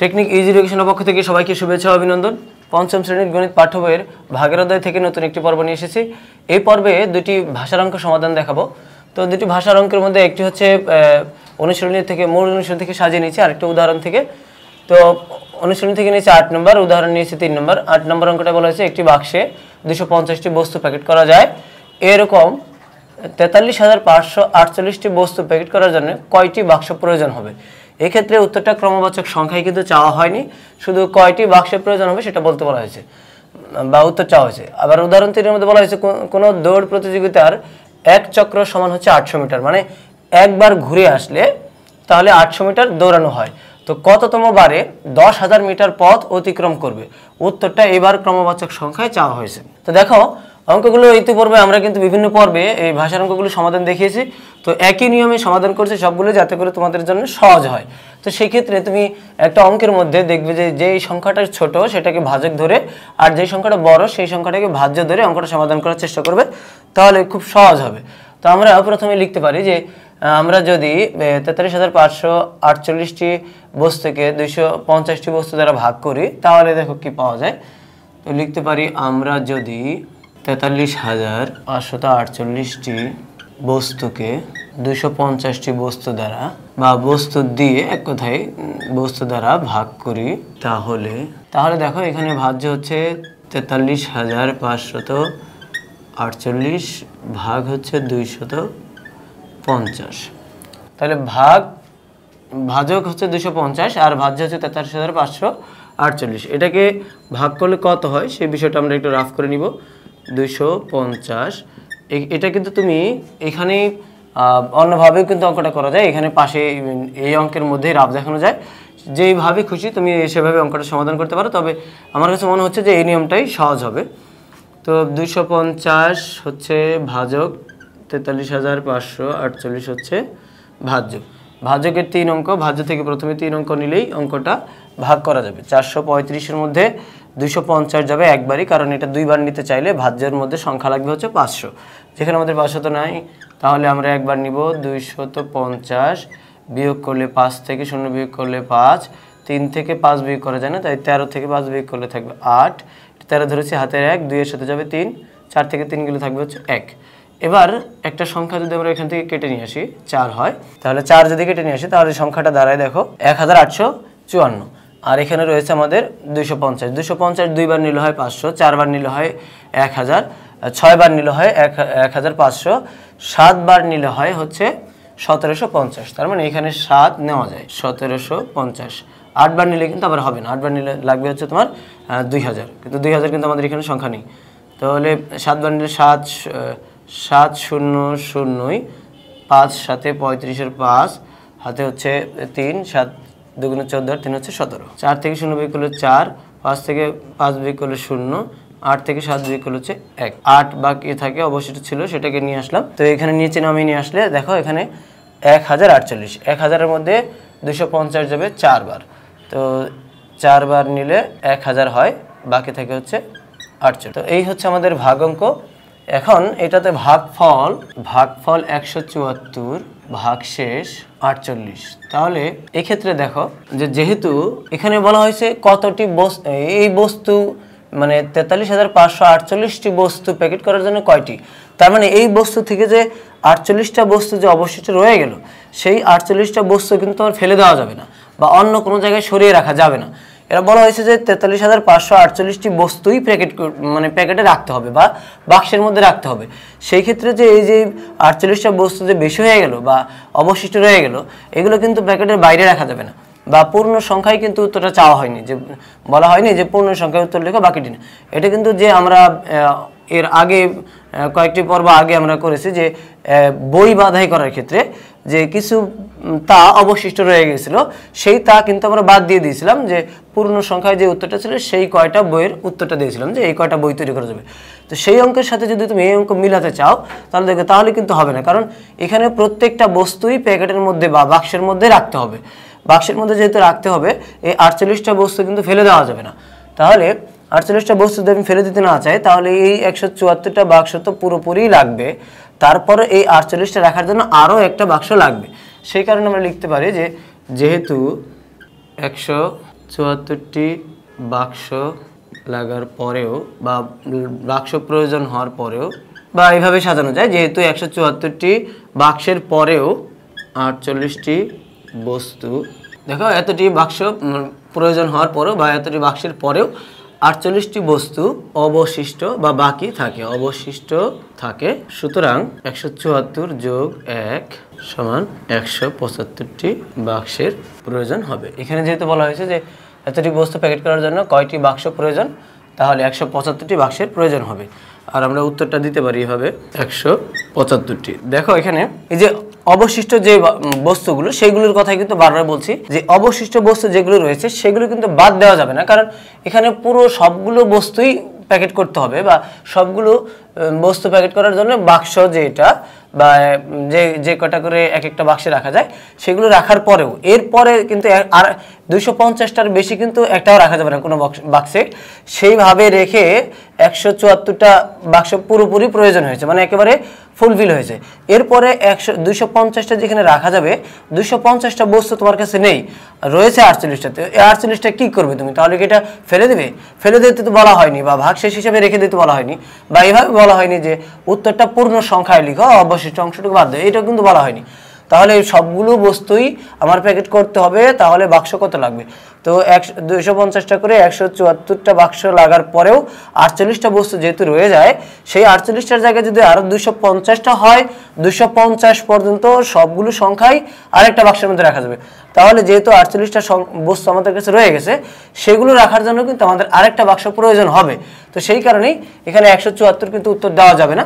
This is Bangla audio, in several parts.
টেকনিক ইজি এডুকেশনের পক্ষ থেকে সবাইকে শুভেচ্ছা অভিনন্দন। পঞ্চম শ্রেণির গণিত পাঠ্য বইয়ের ভাগের অধ্যায় থেকে নতুন একটি পর্ব নিয়ে এসেছি। এই পর্বে দুটি ভাষার অঙ্ক সমাধান দেখাবো। তো দুটি ভাষার অঙ্কের মধ্যে একটি হচ্ছে অনুশীলনী থেকে, মূল অনুশীলন থেকে সাজিয়ে নিয়েছি, আরেকটা উদাহরণ থেকে। তো অনুশীলনী থেকে নিয়েছি আট নম্বর, উদাহরণ নিয়েছি তিন নম্বর। আট নম্বর অঙ্কটা বলা হয়েছে, একটি বাক্সে দুশো পঞ্চাশটি বস্তু প্যাকেট করা যায়। এরকম তেতাল্লিশ হাজার পাঁচশো আটচল্লিশটি বস্তু প্যাকেট করার জন্য কয়টি বাক্স প্রয়োজন হবে? এক্ষেত্রে উত্তরটা ক্রমবাচক সংখ্যায় কিন্তু চাওয়া হয়নি। শুধু কয়টি বাক্সের প্রয়োজন হবে সেটা বলতে বলা হয়েছে, বা উত্তর চাওয়া হয়েছে। আবার উদাহরণ তিনের মধ্যে বলা হয়েছে কোনো দৌড় প্রতিযোগিতার এক চক্র সমান হচ্ছে আটশো মিটার। মানে একবার ঘুরে আসলে তাহলে আটশো মিটার দৌড়ানো হয়। তো কততম বারে দশ হাজার মিটার পথ অতিক্রম করবে? উত্তরটা এবার ক্রমবাচক সংখ্যায় চাওয়া হয়েছে। তো দেখো অঙ্কগুলো ইতিপূর্বে আমরা কিন্তু বিভিন্ন পর্বে এই ভাষার অঙ্কগুলো সমাধান দেখিয়েছি। তো একই নিয়মে সমাধান করছে সবগুলো যাতে করে তোমাদের জন্য সহজ হয়। তো সেই ক্ষেত্রে তুমি একটা অঙ্কের মধ্যে দেখবে যে যেই সংখ্যাটা ছোট সেটাকে ভাজক ধরে আর যেই সংখ্যাটা বড় সেই সংখ্যাটাকে ভাজ্য ধরে অঙ্কটা সমাধান করার চেষ্টা করবে। তাহলে খুব সহজ হবে। তো আমরা প্রথমে লিখতে পারি যে আমরা যদি তেতাল্লিশ হাজার পাঁচশো আটচল্লিশটি বস্তুকে দুইশো পঞ্চাশটি বস্তু দ্বারা ভাগ করি, তাহলে দেখো কি পাওয়া যায়। তো লিখতে পারি আমরা যদি তেতাল্লিশ হাজার পাঁচশত আটচল্লিশটি বস্তুকে দুশো পঞ্চাশটি বস্তু দ্বারা বা বস্তু দিয়ে এক কথায় বস্তু দ্বারা ভাগ করি তাহলে তাহলে দেখো এখানে ভাজ্য হচ্ছে তেতাল্লিশ হাজার পাঁচশত আটচল্লিশ ভাগ হচ্ছে দুইশত পঞ্চাশ। তাহলে ভাগ, ভাজক হচ্ছে দুশো পঞ্চাশ আর ভাজ্য হচ্ছে তেতাল্লিশ হাজার পাঁচশো আটচল্লিশ। এটাকে ভাগ করলে কত হয়? সেই বিষয়টা আমরা একটু রাফ করে নিব। দুইশো পঞ্চাশ। এটা কিন্তু তুমি এখানে অন্যভাবেও কিন্তু অঙ্কটা করা যায়। এখানে পাশে এই অঙ্কের মধ্যেই রাফ দেখানো যায়। যেইভাবে খুশি তুমি সেভাবে অঙ্কটা সমাধান করতে পারো। তবে আমার কাছে মনে হচ্ছে যে এই নিয়মটাই সহজ হবে। তো দুইশো পঞ্চাশ হচ্ছে ভাজক, তেতাল্লিশ হাজার পাঁচশো আটচল্লিশ হচ্ছে ভাজ্য। ভাজকের তিন অঙ্ক, ভাজ্য থেকে প্রথমে তিন অঙ্ক নিলেই অঙ্কটা ভাগ করা যাবে। চারশো পঁয়ত্রিশের মধ্যে দুইশো পঞ্চাশ যাবে একবারই, কারণ এটা দুইবার নিতে চাইলে ভাজ্যের মধ্যে সংখ্যা লাগবে হচ্ছে পাঁচশো। যেখানে আমাদের পাঁচশো তো নাই, তাহলে আমরা একবার নিব দুইশত পঞ্চাশ, বিয়োগ করলে পাঁচ থেকে শূন্য বিয়োগ করলে পাঁচ, তিন থেকে পাঁচ বিয়োগ করা যায় না, তাই তেরো থেকে পাঁচ বিয়োগ করলে থাকবে আট, তেরো ধরেছি হাতের এক, দুইয়ের সাথে যাবে তিন, চার থেকে তিন গেলে থাকবে হচ্ছে এক। এবার একটা সংখ্যা যদি আমরা এখান থেকে কেটে নিয়ে আসি, চার হয়, তাহলে চার যদি কেটে নিয়ে আসি, তাহলে সংখ্যাটা দাঁড়ায় দেখো, এক হাজার আটশো চুয়ান্ন। আর এখানে রয়েছে আমাদের দুইশো পঞ্চাশ। দুশো পঞ্চাশ দুইবার নিলে হয় পাঁচশো, চারবার নিলে হয় এক হাজার, ছয়বার নিলে হয় এক এক হাজার পাঁচশো, সাতবার নিলে হয় হচ্ছে সতেরোশো পঞ্চাশ। তার মানে এখানে সাত নেওয়া যায়, সতেরোশো পঞ্চাশ। আটবার নিলে কিন্তু আবার হবে না, আটবার নিলে লাগবে হচ্ছে তোমার দুই হাজার। কিন্তু দুই হাজার কিন্তু আমাদের এখানে সংখ্যা নেই। তাহলে সাতবার নিলে সাত সাত শূন্য শূন্যই, পাঁচ সাথে পঁয়ত্রিশের পাঁচ, হাতে হচ্ছে তিন, সাত দুগুণে চোদ্দ আর তিন হচ্ছে সতেরো। চার থেকে শূন্য বিয়োগ করলে চার, পাঁচ থেকে পাঁচ বিয়োগ করলে শূন্য, আট থেকে সাত বিয়োগ করলে হচ্ছে এক। আট বাকি থাকে, অবশিষ্ট ছিল, সেটাকে নিয়ে আসলাম। তো এখানে নিচে নামিয়ে নিয়ে আসলে, দেখো এখানে এক হাজার আটচল্লিশ। এক হাজারের মধ্যে দুশো পঞ্চাশ যাবে চারবার তো চারবার নিলে এক হাজার হয়, বাকি থাকে হচ্ছে আটচল্লিশ। তো এই হচ্ছে আমাদের ভাগ অঙ্ক। এখন এটাতে ভাগফল ভাগফল একশো চুয়াত্তর ভাগশেষ আটচল্লিশ। তাহলে এক্ষেত্রে দেখো যে যেহেতু এখানে বলা হয়েছে কতটি বস্তু এই বস্তু মানে তেতাল্লিশ হাজার পাঁচশো আটচল্লিশটি বস্তু প্যাকেট করার জন্য কয়টি? তার মানে এই বস্তু থেকে যে আটচল্লিশটা বস্তু যে অবশিষ্ট রয়ে গেল, সেই আটচল্লিশটা বস্তু কিন্তু তোমার ফেলে দেওয়া যাবে না বা অন্য কোনো জায়গায় সরিয়ে রাখা যাবে না। এরা বলা হয়েছে যে তেতাল্লিশ হাজার পাঁচশো আটচল্লিশটি বস্তুই প্যাকেট মানে প্যাকেটে রাখতে হবে বা বাক্সের মধ্যে রাখতে হবে। সেই ক্ষেত্রে যে এই যে আটচল্লিশটা বস্তু যে বেশি হয়ে গেল বা অবশিষ্ট রয়ে গেল, এগুলো কিন্তু প্যাকেটের বাইরে রাখা যাবে না বা পূর্ণ সংখ্যায় কিন্তু উত্তরটা চাওয়া হয়নি যে, বলা হয়নি যে পূর্ণ সংখ্যায় উত্তর লেখা, বাকিটি না। এটা কিন্তু যে আমরা এর আগে কয়েকটি পর্ব আগে আমরা করেছি যে বই বাধাই করার ক্ষেত্রে যে কিছু তা অবশিষ্ট রয়ে গেছিল, সেই তা কিন্তু আমরা বাদ দিয়ে দিয়েছিলাম যে পূর্ণ সংখ্যায় যে উত্তরটা ছিল, সেই কয়টা বইয়ের উত্তরটা দিয়েছিলাম যে এই কয়টা বই তৈরি করা যাবে। তো সেই অঙ্কের সাথে যদি তুমি এই অঙ্ক মিলাতে চাও, তাহলে দেখো, তাহলে কিন্তু হবে না। কারণ এখানে প্রত্যেকটা বস্তুই প্যাকেটের মধ্যে বা বাক্সের মধ্যে রাখতে হবে। বাক্সের মধ্যে যেহেতু রাখতে হবে, এই আটচল্লিশটা বস্তু কিন্তু ফেলে দেওয়া যাবে না। তাহলে আটচল্লিশটা বস্তু যদি আমি ফেলে দিতে না চাই, তাহলে এই একশো চুয়াত্তরটা বাক্স তো পুরোপুরি লাগবে। তারপরে এই আটচল্লিশটা রাখার জন্য আরও একটা বাক্স লাগবে। সেই কারণে আমরা লিখতে পারি যে, যেহেতু একশো চুয়াত্তরটি বাক্স লাগার পরেও বা বাক্স প্রয়োজন হওয়ার পরেও বা এইভাবে সাজানো যায়, যেহেতু একশো চুয়াত্তরটি বাক্সের পরেও আটচল্লিশটি বস্তু, দেখো এতটি বাক্স প্রয়োজন হওয়ার পরেও বা এতটি বাক্সের পরেও আটচল্লিশটি বস্তু অবশিষ্ট বা বাকি থাকে, অবশিষ্ট থাকে। সুতরাং একশো চুয়াত্তর যোগ এক সমান একশো পঁচাত্তরটি বাক্সের প্রয়োজন হবে। এখানে যেহেতু বলা হয়েছে যে এতটি বস্তু প্যাকেট করার জন্য কয়টি বাক্স প্রয়োজন? তাহলে একশো পঁচাত্তরটি বাক্সের প্রয়োজন হবে। আর আমরা উত্তরটা দিতে পারি এভাবে একশো পঁচাত্তরটি। দেখো এখানে, এই যে অবশিষ্ট যে বস্তুগুলো, সেইগুলোর কথাই কিন্তু বারবার বলছি যে অবশিষ্ট বস্তু যেগুলো রয়েছে, সেগুলো কিন্তু বাদ দেওয়া যাবে না। কারণ এখানে পুরো সবগুলো বস্তুই প্যাকেট করতে হবে বা সবগুলো বস্তু প্যাকেট করার জন্য বাক্স যেটা বা যে যে কটা করে এক একটা বাক্সে রাখা যায়, সেগুলো রাখার পরেও, এরপরে কিন্তু আর দুইশো পঞ্চাশটার বেশি কিন্তু একটাও রাখা যাবে না কোনো বাক্সে সেইভাবে রেখে একশো চুয়াত্তরটা বাক্স পুরোপুরি প্রয়োজন হয়েছে মানে একেবারে ফুলফিল হয়েছে। এরপরে একশো, দুইশো পঞ্চাশটা যেখানে রাখা যাবে, দুইশো পঞ্চাশটা বস্তু তোমার কাছে নেই, রয়েছে আটচল্লিশটাতে। এই আটচল্লিশটা কী করবে তুমি? তাহলে কি এটা ফেলে দেবে? ফেলে দিতে তো বলা হয়নি বা ভাগশেষ হিসেবে রেখে দিতে বলা হয়নি বা এভাবে বলা হয়নি যে উত্তরটা পূর্ণ সংখ্যায় লিখো, অবশিষ্ট অংশটুকু বাদ দেয় এটা কিন্তু বলা হয়নি। তাহলে এই সবগুলো বস্তুই আমার প্যাকেট করতে হবে, তাহলে বাক্স কত লাগবে? তো একশো দুইশো পঞ্চাশটা করে একশো চুয়াত্তরটা বাক্স লাগার পরেও আটচল্লিশটা বস্তু যেহেতু রয়ে যায়, সেই আটচল্লিশটার জায়গায় যদি আরও দুশো পঞ্চাশটা হয় দুশো পঞ্চাশ পর্যন্ত সবগুলো সংখ্যাই আরেকটা বাক্সের মধ্যে রাখা যাবে। তাহলে যেহেতু আটচল্লিশটা বস্তু আমাদের কাছে রয়ে গেছে, সেগুলো রাখার জন্য কিন্তু আমাদের আরেকটা বাক্স প্রয়োজন হবে। তো সেই কারণেই এখানে একশো চুয়াত্তর কিন্তু উত্তর দেওয়া যাবে না।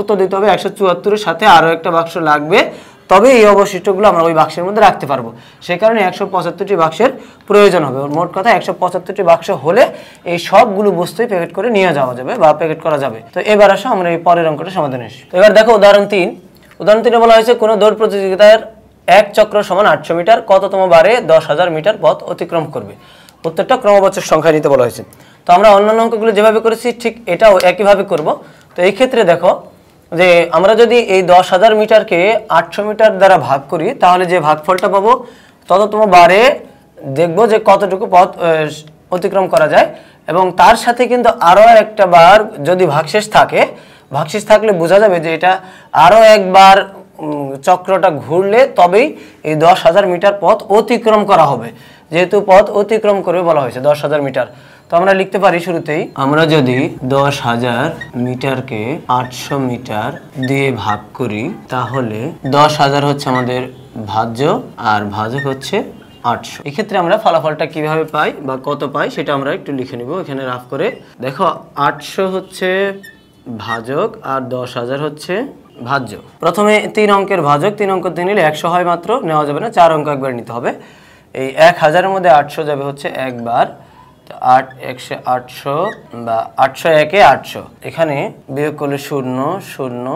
উত্তর দিতে হবে একশো চুয়াত্তরের সাথে আরও একটা বাক্স লাগবে। তবে এই অবশিষ্টগুলো আমরা ওই বাক্সের মধ্যে রাখতে পারব। সেই কারণে একশো পঁচাত্তরটি বাক্সের প্রয়োজন হবে। ওর মোট কথা একশো পঁচাত্তরটি বাক্স হলে এই সবগুলো বস্তুই প্যাকেট করে নিয়ে যাওয়া যাবে বা প্যাকেট করা যাবে। তো এবার আসো, আমরা এই পরের অঙ্কটা সমাধান আসি। তো এবার দেখো, উদাহরণ তিন। উদাহরণ তিনে বলা হয়েছে, কোনো দৌড় প্রতিযোগিতার এক চক্র সমান আটশো মিটার, কততম বারে দশ হাজার মিটার পথ অতিক্রম করবে? উত্তরটা ক্রমবচর সংখ্যা নিতে বলা হয়েছে। তো আমরা অন্যান্য অঙ্কগুলো যেভাবে করেছি, ঠিক এটাও একইভাবে করব। তো এই ক্ষেত্রে দেখো যে আমরা যদি এই দশ হাজার মিটারকে আটশো মিটার দ্বারা ভাগ করি, তাহলে যে ভাগফলটা পাবো, তততম বারে দেখব যে কতটুকু পথ অতিক্রম করা যায়। এবং তার সাথে কিন্তু আরও একটা বার যদি ভাগশেষ থাকে, ভাগশেষ থাকলে বোঝা যাবে যে এটা আরও একবার চক্রটা ঘুরলে তবেই এই দশ হাজার মিটার পথ অতিক্রম করা হবে। যেহেতু পথ অতিক্রম করবে বলা হয়েছে দশ হাজার মিটার। তো আমরা লিখতে পারি শুরুতেই আমরা যদি দশ হাজার মিটারকে আটশো মিটার দিয়ে ভাগ করি তাহলে দশ হাজার হচ্ছে আমাদের ভাজ্য আর ভাজক হচ্ছে আটশো। এক্ষেত্রে আমরা ফলাফলটা কীভাবে পাই বা কত পাই সেটা আমরা একটু লিখে নিব এখানে রাফ করে। দেখো আটশো হচ্ছে ভাজক আর দশ হাজার হচ্ছে ভাজ্য। প্রথমে তিন অঙ্কের ভাজক তিন অঙ্ক দিয়ে নিলে একশো হয় মাত্র নেওয়া যাবে না চার অঙ্ক একবার নিতে হবে। এই এক হাজারের মধ্যে আটশো যাবে হচ্ছে একবার। আট, একশো, আটশো বা আটশো একে আটশো। এখানে বিয়োগ করলে শূন্য শূন্য,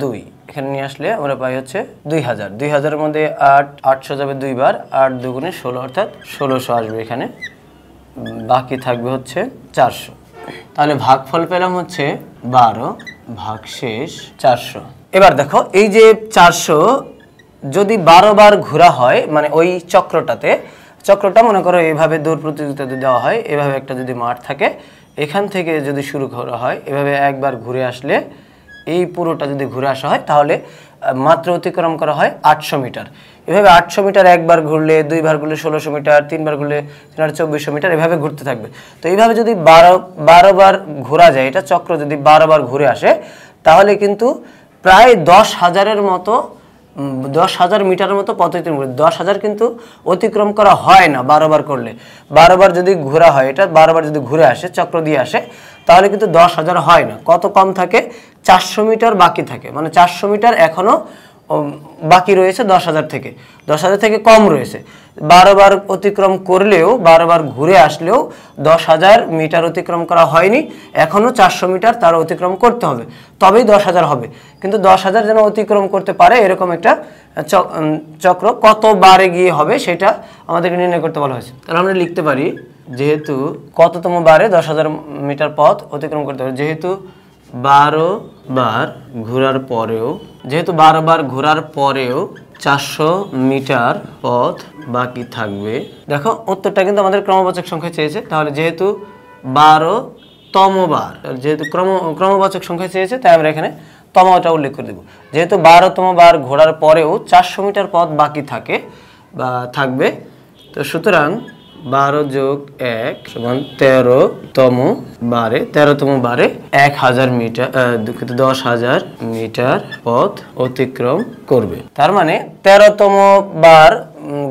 দুই। এখানে নিয়ে আসলে আমরা পাই হচ্ছে দুই হাজার। দুই হাজারের মধ্যে আট, আটশো যাবে দুইবার। আট দুগুণে ষোলো অর্থাৎ ষোলোশো আসবে এখানে। বাকি থাকবে হচ্ছে চারশো। তাহলে ভাগফল পেলাম হচ্ছে বারো, ভাগশেষ চারশো। এবার দেখো এই যে চারশো যদি বারো বার ঘোরা হয় মানে ওই চক্রটাতে, চক্রটা মনে করো এইভাবে দৌড় প্রতিযোগিতাতে দেওয়া হয়, এভাবে একটা যদি মাঠ থাকে, এখান থেকে যদি শুরু করা হয়, এভাবে একবার ঘুরে আসলে এই পুরোটা যদি ঘুরে আসা হয়, তাহলে মাত্র অতিক্রম করা হয় আটশো মিটার। এভাবে আটশো মিটার একবার ঘুরলে, দুইবার ঘুরলে ষোলোশো মিটার, তিনবার ঘুরলে তিন হাজার চব্বিশশো মিটার, এভাবে ঘুরতে থাকবে। তো এইভাবে যদি বারো বারো বার ঘোরা যায়, এটা চক্র যদি বারো বার ঘুরে আসে, তাহলে কিন্তু প্রায় দশ হাজারের মতো দশ হাজার মিটারের মতো পথ অতিক্রম করে দশ হাজার কিন্তু অতিক্রম করা হয় না বারোবার করলে। বারোবার যদি ঘোরা হয়, এটা বারোবার যদি ঘুরে আসে, চক্র দিয়ে আসে, তাহলে কিন্তু দশ হাজার হয় না। কত কম থাকে? চারশো মিটার বাকি থাকে। মানে চারশো মিটার এখনও বাকি রয়েছে দশ হাজার থেকে। দশ হাজার থেকে কম রয়েছে। বারোবার অতিক্রম করলেও বারোবার ঘুরে আসলেও দশ হাজার মিটার অতিক্রম করা হয়নি। এখনও চারশো মিটার তার অতিক্রম করতে হবে। তবেই দশ হাজার হবে। কিন্তু দশ হাজার যেন অতিক্রম করতে পারে, এরকম একটা চক্র কত বারে গিয়ে হবে সেটা আমাদেরকে নির্ণয় করতে বলা হয়েছে। তাহলে আমরা লিখতে পারি, যেহেতু কততম বারে দশ হাজার মিটার পথ অতিক্রম করতে হবে, যেহেতু বারো বার ঘোরার পরেও, যেহেতু বারো বার ঘোরার পরেও চারশো মিটার পথ বাকি থাকবে। দেখো, উত্তরটা কিন্তু আমাদের ক্রমবাচক সংখ্যা চেয়েছে। তাহলে যেহেতু বারো তমবার যেহেতু ক্রম, ক্রমবাচক সংখ্যা চেয়েছে, তাই আমরা এখানে তমটা উল্লেখ করে দেব। যেহেতু বারোতম বার ঘোরার পরেও চারশো মিটার পথ বাকি থাকে, বা থাকবে, তো সুতরাং বারো যোগ এক সমান তেরোতম বারে তেরোতম বারে এক হাজার মিটার দুঃখিত, দশ হাজার মিটার পথ অতিক্রম করবে। তার মানে তেরোতম বার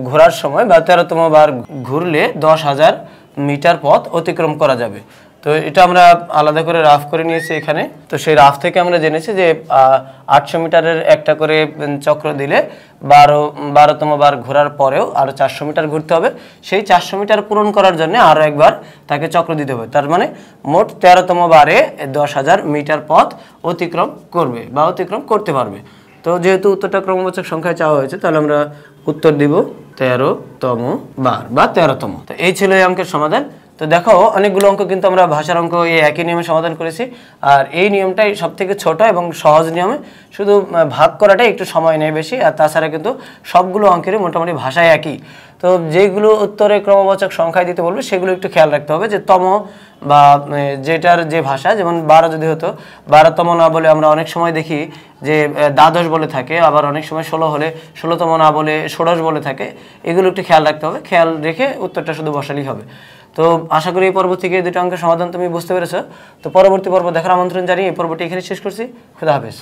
ঘোরার সময় বা তেরোতম বার ঘুরলে দশ হাজার মিটার পথ অতিক্রম করা যাবে। তো এটা আমরা আলাদা করে রাফ করে নিয়েছি এখানে। তো সেই রাফ থেকে আমরা জেনেছি যে আটশো মিটারের একটা করে চক্র দিলে বারো বারোতম বার ঘোরার পরেও আরও চারশো মিটার ঘুরতে হবে। সেই চারশো মিটার পূরণ করার জন্য আরও একবার তাকে চক্র দিতে হবে। তার মানে মোট তেরোতম বারে দশ হাজার মিটার পথ অতিক্রম করবে বা অতিক্রম করতে পারবে। তো যেহেতু উত্তরটা ক্রমবাচক সংখ্যায় চাওয়া হয়েছে, তাহলে আমরা উত্তর দিব তেরোতম বার বা তেরোতম। তো এই ছিল এই অঙ্কের সমাধান। তো দেখো, অনেকগুলো অঙ্ক কিন্তু আমরা ভাষার অঙ্ক এই একই নিয়মে সমাধান করেছি। আর এই নিয়মটাই সব থেকে ছোট এবং সহজ নিয়মে শুধু ভাগ করাটাই একটু সময় নেয় বেশি। আর তাছাড়া কিন্তু সবগুলো অঙ্কেরই মোটামুটি ভাষায় একই। তো যেগুলো উত্তরে ক্রমবাচক সংখ্যায় দিতে বলবে, সেগুলো একটু খেয়াল রাখতে হবে যে তম বা যেটার যে ভাষা, যেমন বারো যদি হতো বারোতম না বলে আমরা অনেক সময় দেখি যে দ্বাদশ বলে থাকে, আবার অনেক সময় ষোলো হলে ষোলোতম না বলে ষোড়শ বলে থাকে। এগুলো একটু খেয়াল রাখতে হবে। খেয়াল রেখে উত্তরটা শুধু বসালেই হবে। তো আশা করি এই পর্ব থেকে দুটো অঙ্কের সমাধান তুমি বুঝতে পেরেছ। তো পরবর্তী পর্ব দেখার আমন্ত্রণ জানিয়ে এই পর্বটি এখানে শেষ করছি। খুদা হাফেজ।